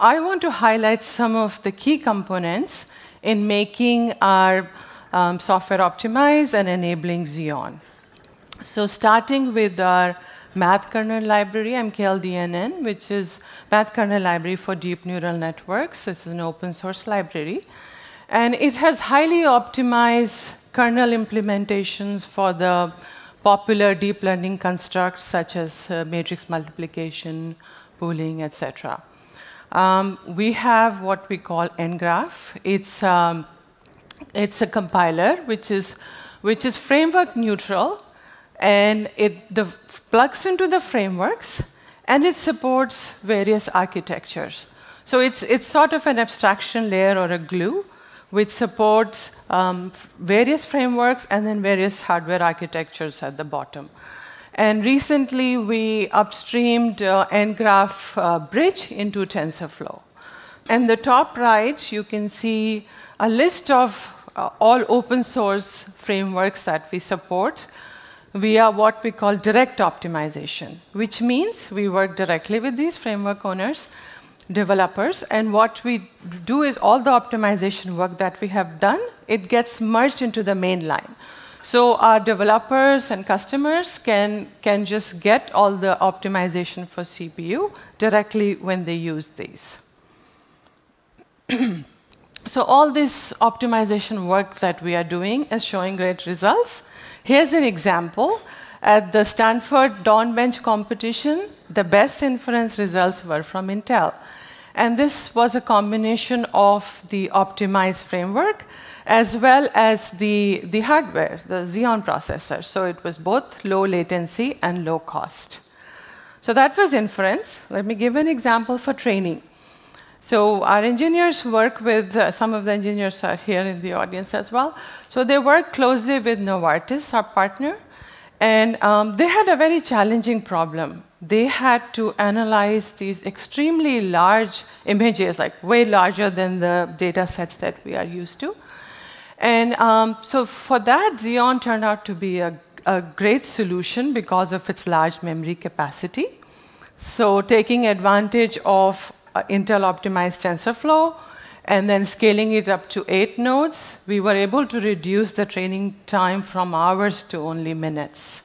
I want to highlight some of the key components in making our um, software optimized and enabling Xeon. So starting with our math kernel library, MKLDNN, which is math kernel library for deep neural networks. This is an open source library. And it has highly optimized kernel implementations for the popular deep learning constructs such as uh, matrix multiplication, pooling, etc. Um, we have what we call ngraph. It's, um, it's a compiler which is, which is framework neutral and it the, plugs into the frameworks and it supports various architectures. So it's, it's sort of an abstraction layer or a glue which supports um, various frameworks and then various hardware architectures at the bottom. And recently, we upstreamed uh, ngraph uh, bridge into TensorFlow. And the top right, you can see a list of uh, all open source frameworks that we support via what we call direct optimization, which means we work directly with these framework owners, developers, and what we do is all the optimization work that we have done, it gets merged into the main line. So our developers and customers can, can just get all the optimization for CPU directly when they use these. so all this optimization work that we are doing is showing great results. Here's an example. At the Stanford Dawn Bench competition, the best inference results were from Intel. And this was a combination of the optimized framework as well as the, the hardware, the Xeon processor. So it was both low latency and low cost. So that was inference. Let me give an example for training. So our engineers work with, uh, some of the engineers are here in the audience as well. So they work closely with Novartis, our partner, and um, they had a very challenging problem. They had to analyze these extremely large images, like way larger than the data sets that we are used to. And um, so for that, Xeon turned out to be a, a great solution because of its large memory capacity. So taking advantage of uh, Intel optimized TensorFlow and then scaling it up to eight nodes, we were able to reduce the training time from hours to only minutes.